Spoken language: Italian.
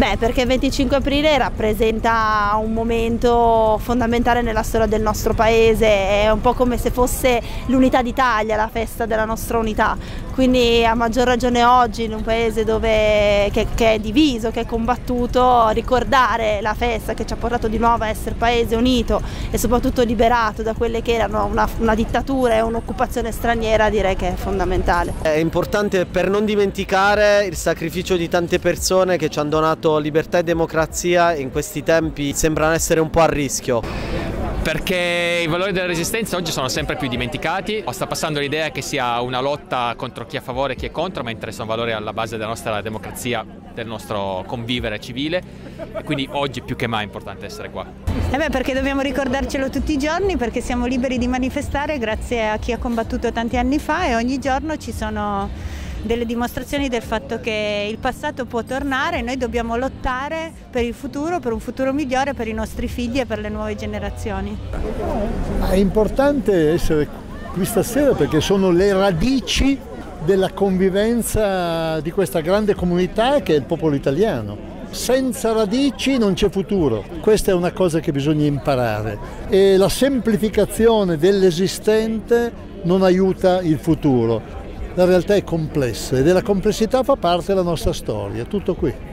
Beh, perché il 25 aprile rappresenta un momento fondamentale nella storia del nostro paese, è un po' come se fosse l'unità d'Italia, la festa della nostra unità. Quindi a maggior ragione oggi in un paese dove, che, che, è diviso, che è combattuto, ricordare la festa che ci ha portato di nuovo a essere paese unito e soprattutto liberato da quelle che erano una, una dittatura e un'occupazione straniera direi che è fondamentale. È importante per non dimenticare il sacrificio di tante persone che ci hanno donato libertà e democrazia in questi tempi sembrano essere un po' a rischio perché i valori della resistenza oggi sono sempre più dimenticati. Sta passando l'idea che sia una lotta contro chi è a favore e chi è contro, mentre sono valori alla base della nostra democrazia, del nostro convivere civile e quindi oggi più che mai è importante essere qua. Eh beh, perché dobbiamo ricordarcelo tutti i giorni, perché siamo liberi di manifestare grazie a chi ha combattuto tanti anni fa e ogni giorno ci sono delle dimostrazioni del fatto che il passato può tornare e noi dobbiamo lottare per il futuro, per un futuro migliore per i nostri figli e per le nuove generazioni. È importante essere qui stasera perché sono le radici della convivenza di questa grande comunità che è il popolo italiano. Senza radici non c'è futuro, questa è una cosa che bisogna imparare e la semplificazione dell'esistente non aiuta il futuro la realtà è complessa e della complessità fa parte la nostra storia, tutto qui.